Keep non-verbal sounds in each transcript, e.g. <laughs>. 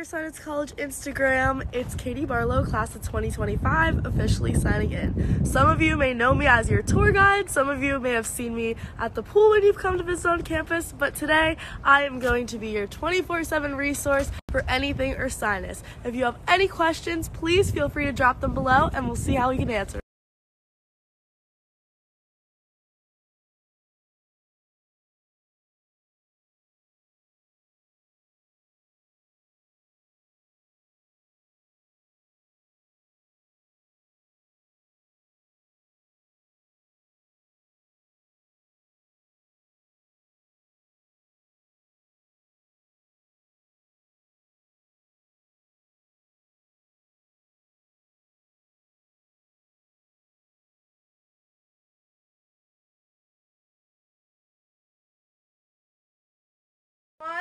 Ursinus College Instagram. It's Katie Barlow, class of 2025, officially signing in. Some of you may know me as your tour guide. Some of you may have seen me at the pool when you've come to visit on campus. But today, I am going to be your 24/7 resource for anything Ursinus. If you have any questions, please feel free to drop them below, and we'll see how we can answer.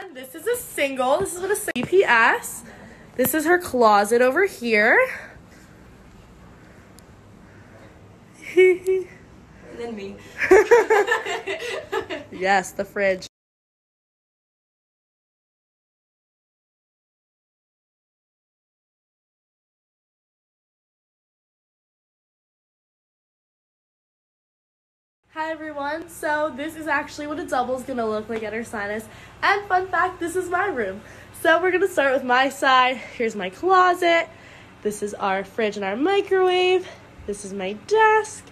One, This is a single. This is what a CPS. This is her closet over here. <laughs> And then me. <laughs> <laughs> yes, the fridge. Hi everyone, so this is actually what a double is gonna look like at Ursinus. And fun fact, this is my room. So we're gonna start with my side. Here's my closet. This is our fridge and our microwave. This is my desk.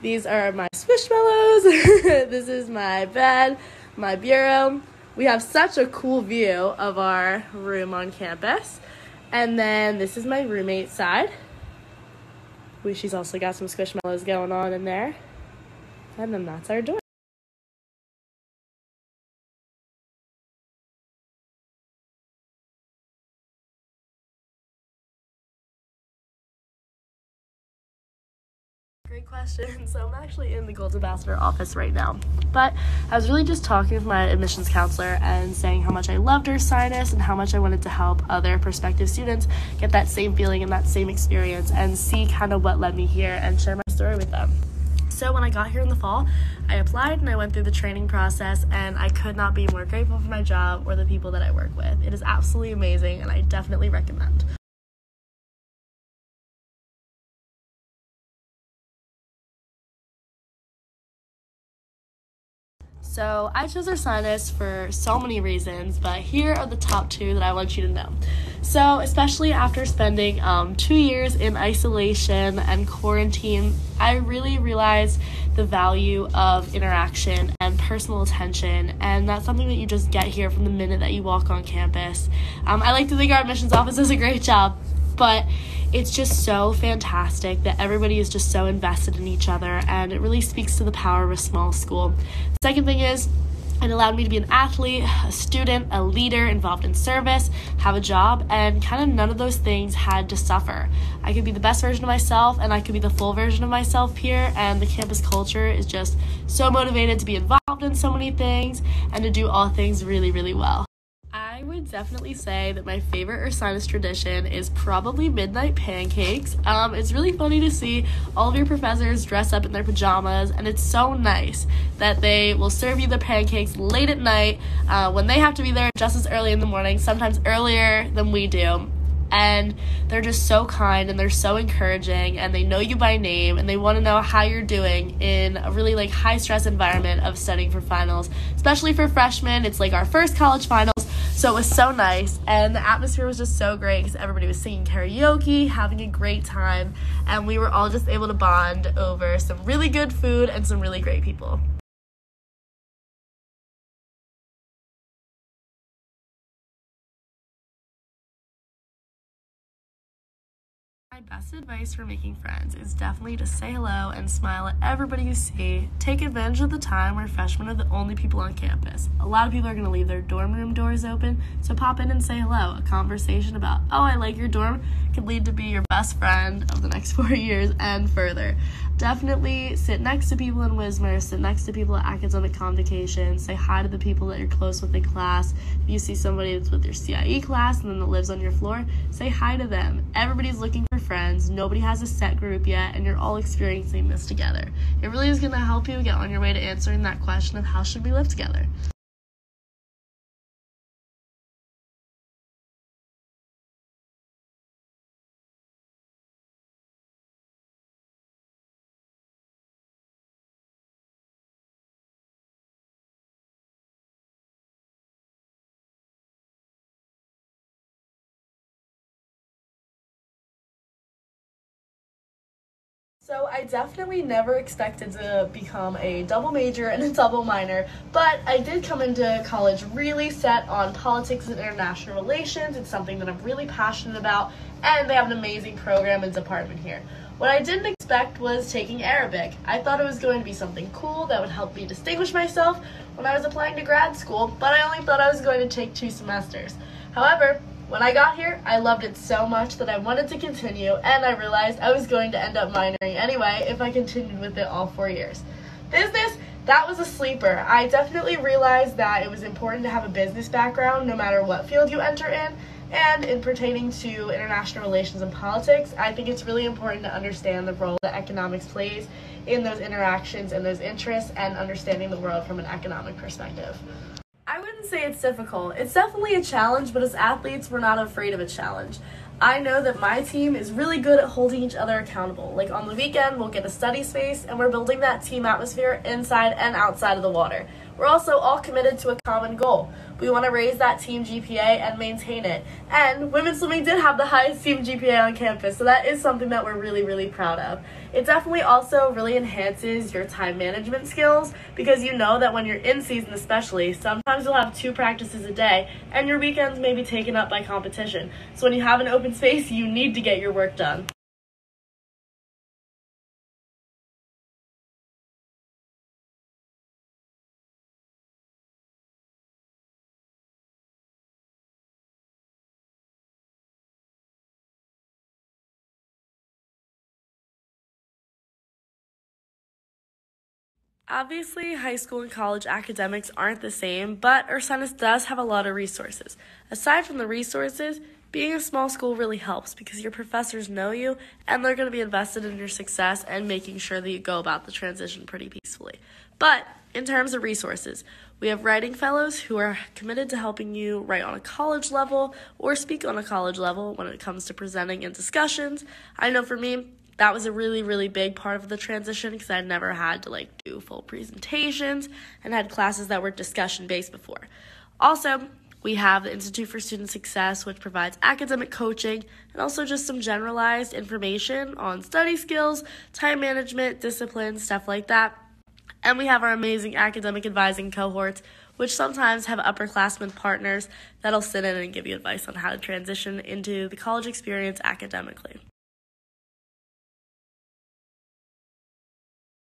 These are my squishmallows. <laughs> this is my bed, my bureau. We have such a cool view of our room on campus. And then this is my roommate side. She's also got some squishmallows going on in there. And then that's our door. Great question. <laughs> So I'm actually in the Gold Ambassador office right now. But I was really just talking with my admissions counselor and saying how much I loved Ursinus and how much I wanted to help other prospective students get that same feeling and that same experience and see kind of what led me here and share my story with them. So when I got here in the fall, I applied and I went through the training process and I could not be more grateful for my job or the people that I work with. It is absolutely amazing and I definitely recommend. So I chose Ursinus for so many reasons, but here are the top two that I want you to know. So especially after spending um, two years in isolation and quarantine, I really realized the value of interaction and personal attention, and that's something that you just get here from the minute that you walk on campus. Um, I like to think our admissions office does a great job, but it's just so fantastic that everybody is just so invested in each other and it really speaks to the power of a small school. Second thing is, it allowed me to be an athlete, a student, a leader involved in service, have a job, and kind of none of those things had to suffer. I could be the best version of myself and I could be the full version of myself here, and the campus culture is just so motivated to be involved in so many things and to do all things really, really well. I would definitely say that my favorite Ursinus tradition is probably midnight pancakes. Um, it's really funny to see all of your professors dress up in their pajamas, and it's so nice that they will serve you the pancakes late at night uh, when they have to be there just as early in the morning, sometimes earlier than we do and they're just so kind and they're so encouraging and they know you by name and they want to know how you're doing in a really like high stress environment of studying for finals especially for freshmen it's like our first college finals so it was so nice, and the atmosphere was just so great because everybody was singing karaoke, having a great time, and we were all just able to bond over some really good food and some really great people. Best advice for making friends is definitely to say hello and smile at everybody you see. Take advantage of the time where freshmen are the only people on campus. A lot of people are going to leave their dorm room doors open, so pop in and say hello. A conversation about, oh, I like your dorm, could lead to be your best friend of the next <laughs> four years and further. Definitely sit next to people in Wismer, sit next to people at academic convocation, say hi to the people that you're close with in class. If you see somebody that's with your CIE class and then that lives on your floor, say hi to them. Everybody's looking for friends, nobody has a set group yet, and you're all experiencing this together. It really is going to help you get on your way to answering that question of how should we live together. So I definitely never expected to become a double major and a <laughs> double minor, but I did come into college really set on politics and international relations. It's something that I'm really passionate about, and they have an amazing program and department here. What I didn't expect was taking Arabic. I thought it was going to be something cool that would help me distinguish myself when I was applying to grad school, but I only thought I was going to take two semesters. However, when I got here, I loved it so much that I wanted to continue, and I realized I was going to end up minoring anyway if I continued with it all four years. Business, that was a sleeper. I definitely realized that it was important to have a business background no matter what field you enter in, and in pertaining to international relations and politics, I think it's really important to understand the role that economics plays in those interactions and those interests and understanding the world from an economic perspective. Wouldn't say it's difficult. It's definitely a challenge, but as athletes, we're not afraid of a challenge. I know that my team is really good at holding each other accountable. Like on the weekend, we'll get a study space and we're building that team atmosphere inside and outside of the water. We're also all committed to a common goal. We want to raise that team GPA and maintain it. And women's swimming did have the highest team GPA on campus, so that is something that we're really, really proud of. It definitely also really enhances your time management skills because you know that when you're in season, especially, sometimes you'll have two practices a day and your weekends may be taken up by competition. So when you have an open space, you need to get your work done. Obviously, high school and college academics aren't the same, but Ursinus does have a lot of resources. Aside from the resources, being a small school really helps because your professors know you and they're going to be invested in your success and making sure that you go about the transition pretty peacefully. But in terms of resources, we have writing fellows who are committed to helping you write on a college level or speak on a college level when it comes to presenting and discussions. I know for me, that was a really really big part of the transition because I'd never had to like do full presentations and had classes that were discussion based before. Also, we have the Institute for Student Success, which provides academic coaching and also just some generalized information on study skills, time management, discipline, stuff like that. And we have our amazing academic advising cohorts, which sometimes have upperclassmen partners that'll sit in and give you advice on how to transition into the college experience academically.